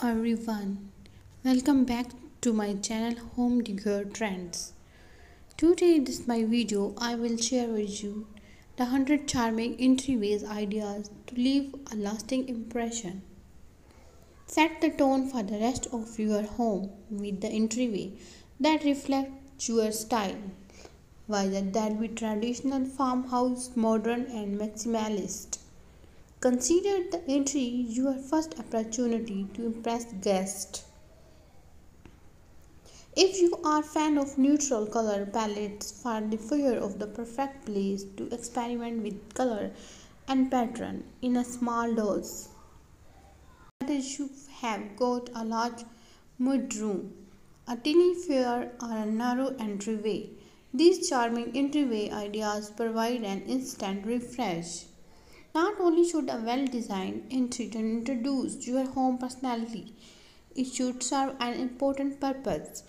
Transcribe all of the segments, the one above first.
everyone. Welcome back to my channel home decor trends. Today in this my video i will share with you the 100 charming entryways ideas to leave a lasting impression. Set the tone for the rest of your home with the entryway that reflects your style. Whether that be traditional farmhouse modern and maximalist Consider the entry your first opportunity to impress guests. If you are fan of neutral color palettes, find the figure of the perfect place to experiment with color and pattern in a small dose. Whether you have got a large mudroom, a tiny fair or a narrow entryway, these charming entryway ideas provide an instant refresh. Not only should a well designed entry introduce your home personality, it should serve an important purpose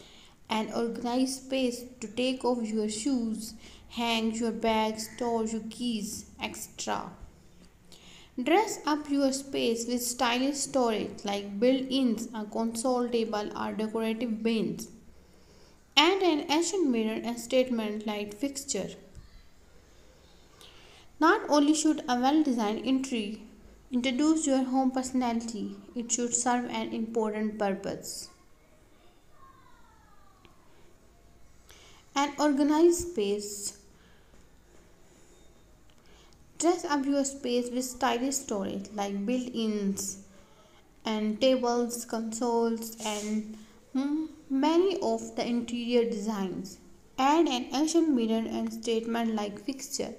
an organized space to take off your shoes, hang your bags, store your keys, etc. Dress up your space with stylish storage like built-ins, a console table or decorative bins. and an ancient mirror and statement light fixture. Not only should a well-designed entry introduce your home personality, it should serve an important purpose. An organized space. Dress up your space with stylish storage like built-ins and tables, consoles and many of the interior designs. Add an ancient mirror and statement like fixture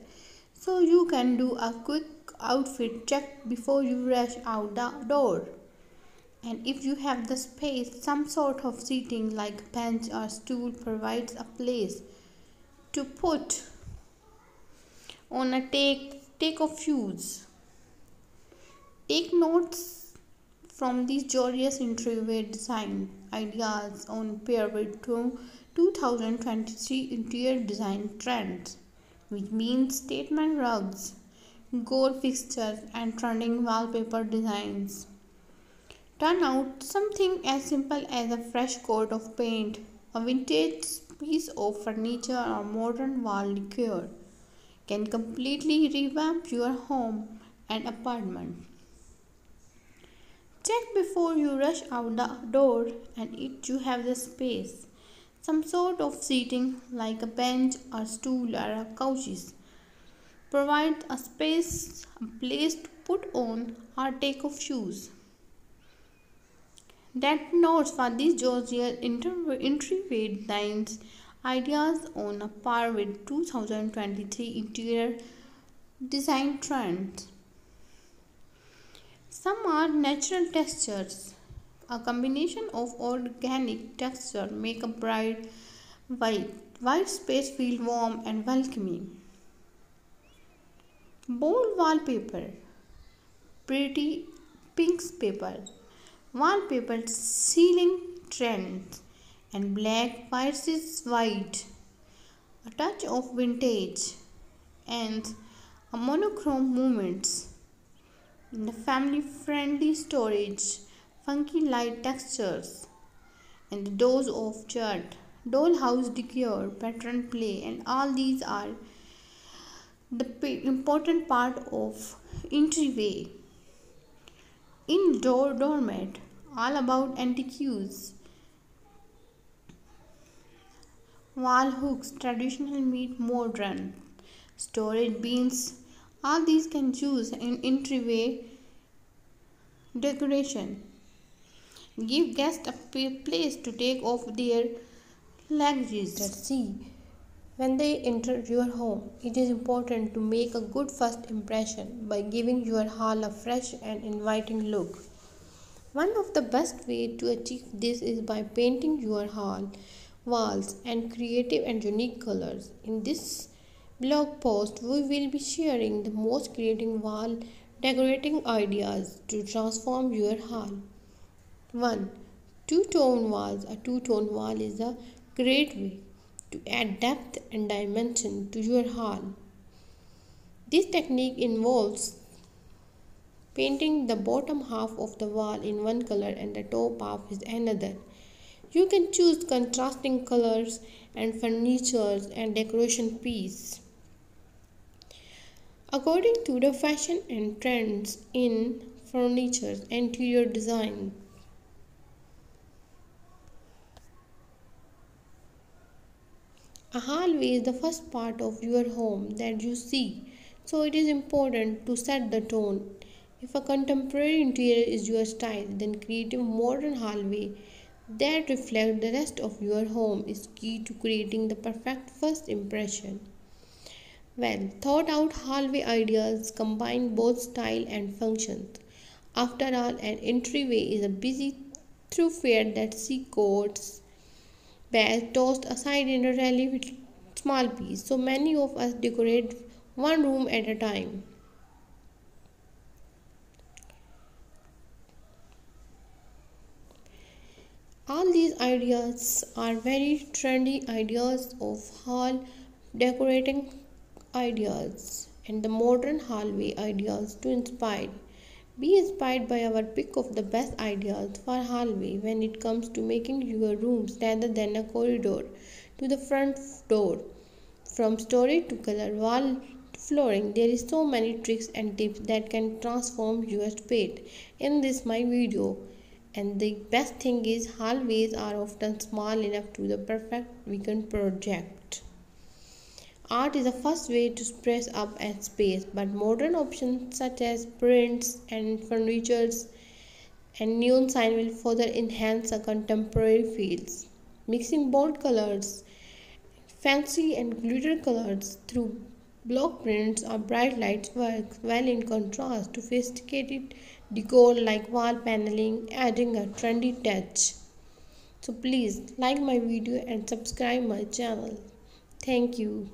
so you can do a quick outfit check before you rush out the door. And if you have the space, some sort of seating like bench or stool provides a place to put on a take take of shoes. Take notes from these glorious entryway design ideas on pair with 2023 interior design trends which means statement rugs, gold fixtures, and trending wallpaper designs. Turn out something as simple as a fresh coat of paint, a vintage piece of furniture, or modern wall decor can completely revamp your home and apartment. Check before you rush out the door and if you have the space some sort of seating like a bench or stool or a couches. Provide a space, a place to put on or take off shoes. That notes for these Georgia entryway designs ideas on a par with 2023 interior design trends. Some are natural textures a combination of organic texture make a bright white, white space feel warm and welcoming. Bold wallpaper, pretty pink paper, wallpaper ceiling trends, and black versus white, a touch of vintage, and a monochrome movements. The family friendly storage funky light textures, and the dose of chart, dollhouse decor, pattern play, and all these are the important part of entryway. Indoor doormat, all about antiques. Wall hooks, traditional meet modern. Storage bins, all these can choose in entryway decoration. Give guests a place to take off their luggage. See, when they enter your home, it is important to make a good first impression by giving your hall a fresh and inviting look. One of the best ways to achieve this is by painting your hall walls and creative and unique colors. In this blog post, we will be sharing the most creative wall decorating ideas to transform your hall. 1. Two-tone walls. A two-tone wall is a great way to add depth and dimension to your hall. This technique involves painting the bottom half of the wall in one color and the top half is another. You can choose contrasting colors and furniture and decoration piece. According to the fashion and trends in furniture interior design, A hallway is the first part of your home that you see, so it is important to set the tone. If a contemporary interior is your style, then creating a modern hallway that reflects the rest of your home is key to creating the perfect first impression. Well thought out hallway ideas combine both style and functions. After all, an entryway is a busy thoroughfare that sees courts, tossed aside in a relatively small piece. So many of us decorate one room at a time. All these ideas are very trendy ideas of hall decorating ideas and the modern hallway ideas to inspire be inspired by our pick of the best ideas for hallway when it comes to making your rooms rather than a corridor to the front door. From story to color wall flooring, there is so many tricks and tips that can transform your space in this my video. And the best thing is hallways are often small enough to the perfect weekend project. Art is the first way to spruce up a space, but modern options such as prints and furniture and neon sign will further enhance a contemporary feels. Mixing bold colors, fancy and glitter colors through block prints or bright lights works well in contrast to sophisticated decor like wall paneling, adding a trendy touch. So please like my video and subscribe my channel. Thank you.